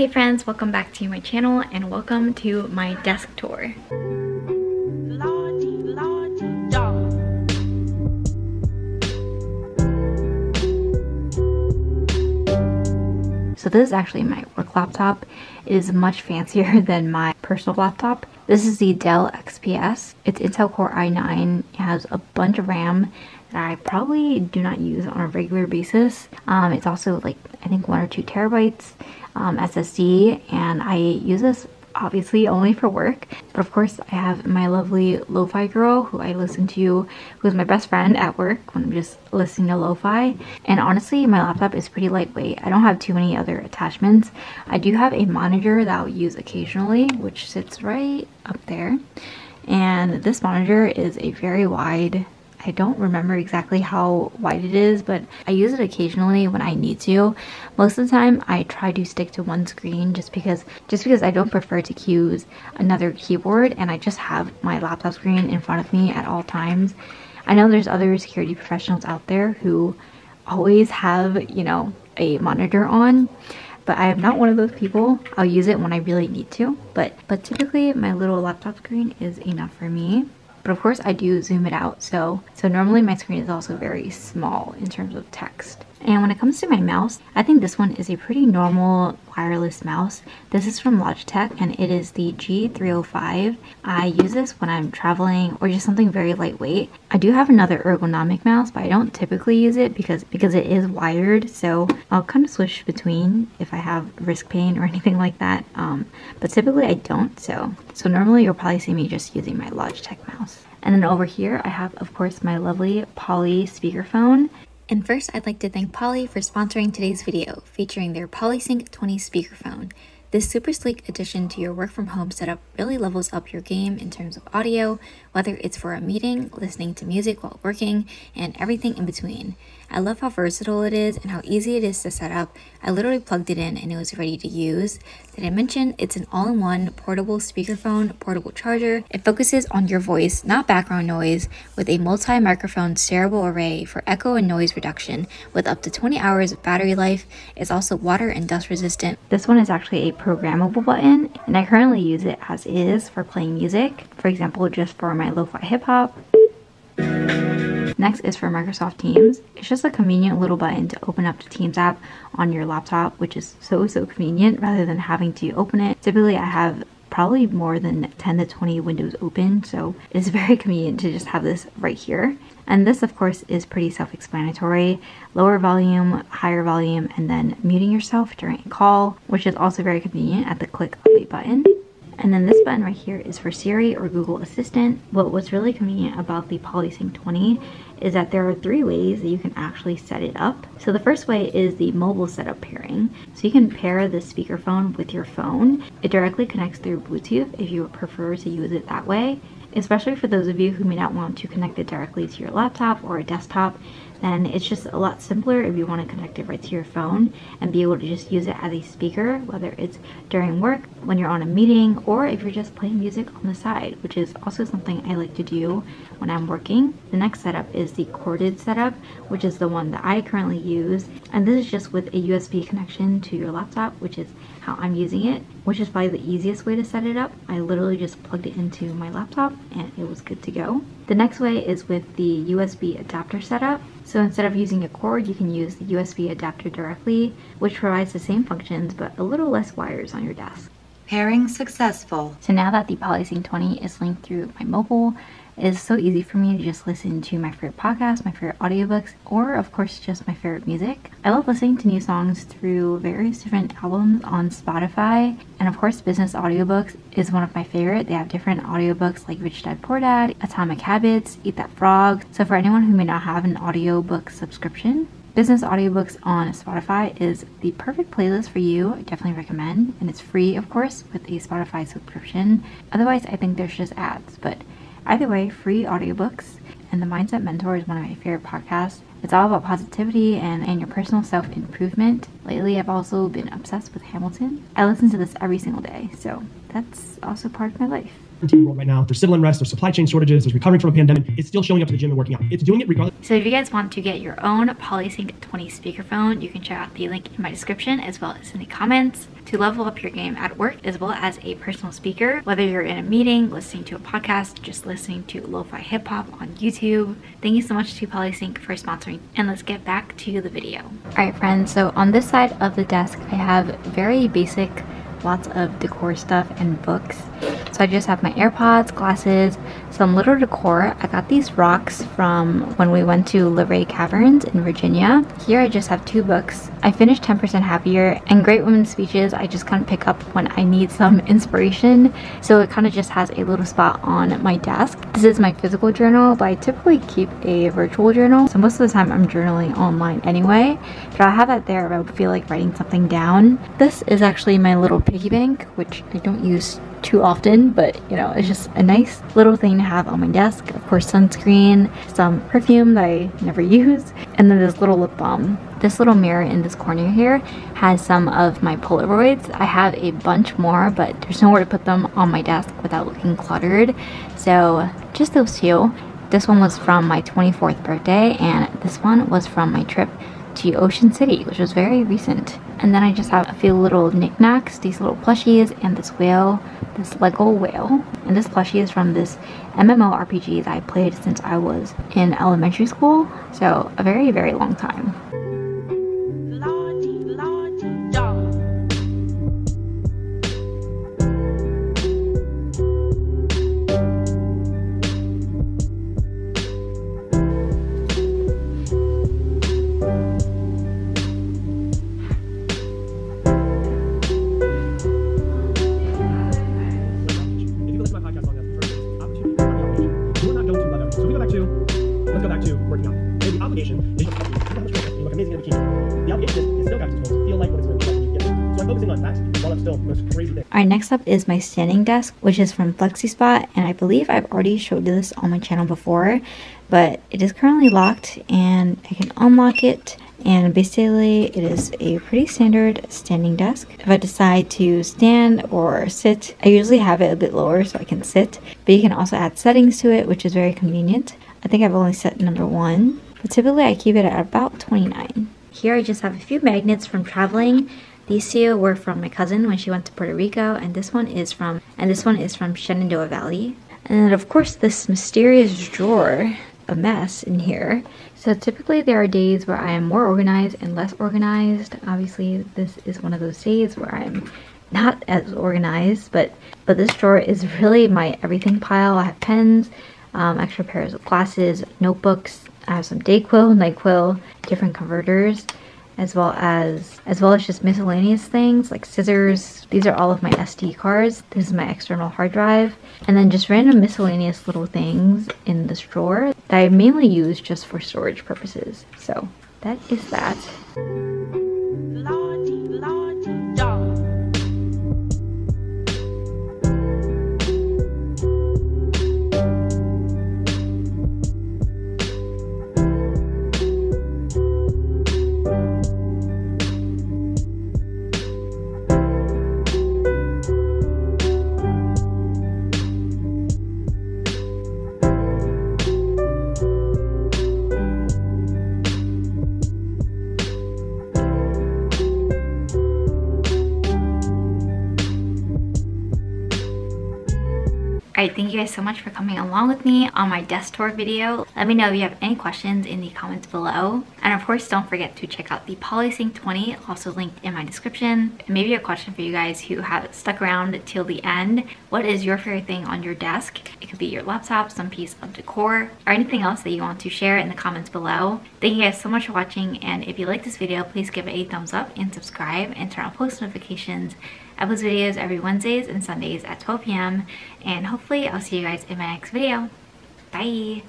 Hey friends, welcome back to my channel and welcome to my desk tour. So this is actually my work laptop. It is much fancier than my personal laptop. This is the Dell XPS. It's Intel Core i9. It has a bunch of RAM that I probably do not use on a regular basis. Um, it's also like, I think one or two terabytes um, SSD and I use this obviously only for work. But of course, I have my lovely lo-fi girl who I listen to, who's my best friend at work when I'm just listening to lo-fi. And honestly, my laptop is pretty lightweight. I don't have too many other attachments. I do have a monitor that I'll use occasionally, which sits right up there. And this monitor is a very wide I don't remember exactly how wide it is, but I use it occasionally when I need to. Most of the time, I try to stick to one screen just because just because I don't prefer to use another keyboard and I just have my laptop screen in front of me at all times. I know there's other security professionals out there who always have, you know, a monitor on but I am not one of those people. I'll use it when I really need to, but but typically my little laptop screen is enough for me. But of course I do zoom it out. So, so normally my screen is also very small in terms of text. And when it comes to my mouse, I think this one is a pretty normal wireless mouse. This is from Logitech and it is the G305. I use this when I'm traveling or just something very lightweight. I do have another ergonomic mouse, but I don't typically use it because, because it is wired. So I'll kind of switch between if I have wrist pain or anything like that. Um, but typically I don't. So, so normally you'll probably see me just using my Logitech mouse. And then over here, I have, of course, my lovely Poly speakerphone. And first, I'd like to thank Poly for sponsoring today's video, featuring their PolySync 20 speakerphone. This super sleek addition to your work from home setup really levels up your game in terms of audio, whether it's for a meeting, listening to music while working, and everything in between. I love how versatile it is and how easy it is to set up. I literally plugged it in and it was ready to use. Did I mention it's an all-in-one portable speakerphone, portable charger. It focuses on your voice, not background noise, with a multi-microphone steerable array for echo and noise reduction with up to 20 hours of battery life. It's also water and dust resistant. This one is actually a programmable button and I currently use it as is for playing music. For example, just for my lo-fi hip hop. Next is for Microsoft Teams. It's just a convenient little button to open up the Teams app on your laptop, which is so, so convenient rather than having to open it. Typically, I have probably more than 10 to 20 windows open, so it's very convenient to just have this right here. And this, of course, is pretty self-explanatory. Lower volume, higher volume, and then muting yourself during a call, which is also very convenient at the click of a button. And then this button right here is for Siri or Google Assistant. What was really convenient about the PolySync 20 is that there are three ways that you can actually set it up. So the first way is the mobile setup pairing. So you can pair the speakerphone with your phone. It directly connects through Bluetooth if you prefer to use it that way especially for those of you who may not want to connect it directly to your laptop or a desktop then it's just a lot simpler if you want to connect it right to your phone and be able to just use it as a speaker, whether it's during work, when you're on a meeting, or if you're just playing music on the side, which is also something I like to do when I'm working. The next setup is the corded setup, which is the one that I currently use. And this is just with a USB connection to your laptop, which is how I'm using it, which is probably the easiest way to set it up. I literally just plugged it into my laptop and it was good to go. The next way is with the USB adapter setup. So instead of using a cord, you can use the USB adapter directly, which provides the same functions but a little less wires on your desk. Pairing successful. So now that the PolySync 20 is linked through my mobile, it is so easy for me to just listen to my favorite podcasts, my favorite audiobooks, or of course just my favorite music. I love listening to new songs through various different albums on Spotify. And of course, business audiobooks is one of my favorite. They have different audiobooks like Rich Dad Poor Dad, Atomic Habits, Eat That Frog. So for anyone who may not have an audiobook subscription, Business audiobooks on Spotify is the perfect playlist for you. I definitely recommend. And it's free, of course, with a Spotify subscription. Otherwise, I think there's just ads. But either way, free audiobooks. And The Mindset Mentor is one of my favorite podcasts. It's all about positivity and, and your personal self improvement. Lately, I've also been obsessed with Hamilton. I listen to this every single day, so that's also part of my life. Team world right now. There's civil unrest, there's supply chain shortages, there's recovering from a pandemic. It's still showing up to the gym and working out. It's doing it regardless. So if you guys want to get your own Polysync 20 speakerphone, you can check out the link in my description as well as in the comments to level up your game at work as well as a personal speaker. Whether you're in a meeting, listening to a podcast, just listening to lo-fi hip hop on YouTube. Thank you so much to Polysync for sponsoring and let's get back to the video. Alright friends, so on this side of the desk I have very basic lots of decor stuff and books. So I just have my AirPods, glasses, some little decor. I got these rocks from when we went to Luray Caverns in Virginia. Here I just have two books. I finished 10% Happier and Great Women's Speeches I just kind of pick up when I need some inspiration. So it kind of just has a little spot on my desk. This is my physical journal, but I typically keep a virtual journal. So most of the time I'm journaling online anyway. But I have that there if I feel like writing something down. This is actually my little piggy bank, which I don't use too often, but you know, it's just a nice little thing to have on my desk. Of course, sunscreen, some perfume that I never use, and then this little lip balm. This little mirror in this corner here has some of my Polaroids. I have a bunch more, but there's nowhere to put them on my desk without looking cluttered. So just those two. This one was from my 24th birthday, and this one was from my trip to Ocean City, which was very recent. And then I just have a few little knickknacks, these little plushies, and this whale, this Lego whale. And this plushie is from this MMORPG that I played since I was in elementary school. So a very, very long time. Working the obligation you look amazing. The obligation is, still guys to feel like what it's. So I'm focusing on while I'm still most crazy thing. Alright, next up is my standing desk, which is from FlexiSpot, and I believe I've already showed this on my channel before, but it is currently locked and I can unlock it and basically it is a pretty standard standing desk. If I decide to stand or sit, I usually have it a bit lower so I can sit, but you can also add settings to it, which is very convenient. I think I've only set number one, but typically I keep it at about 29. Here I just have a few magnets from traveling. These two were from my cousin when she went to Puerto Rico, and this one is from and this one is from Shenandoah Valley. And then of course this mysterious drawer, a mess in here. So typically there are days where I am more organized and less organized. Obviously this is one of those days where I'm not as organized, but but this drawer is really my everything pile. I have pens, um, extra pairs of glasses, notebooks. I have some Dayquil, NyQuil, different converters, as well as as well as just miscellaneous things like scissors. These are all of my SD cards. This is my external hard drive, and then just random miscellaneous little things in this drawer that I mainly use just for storage purposes. So that is that. Alright, thank you guys so much for coming along with me on my desk tour video. Let me know if you have any questions in the comments below. And of course, don't forget to check out the Polysync 20, also linked in my description. And maybe a question for you guys who have stuck around till the end. What is your favorite thing on your desk? It could be your laptop, some piece of decor, or anything else that you want to share in the comments below. Thank you guys so much for watching, and if you like this video, please give it a thumbs up and subscribe and turn on post notifications I post videos every Wednesdays and Sundays at 12 p.m. And hopefully I'll see you guys in my next video. Bye!